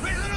Prisoner!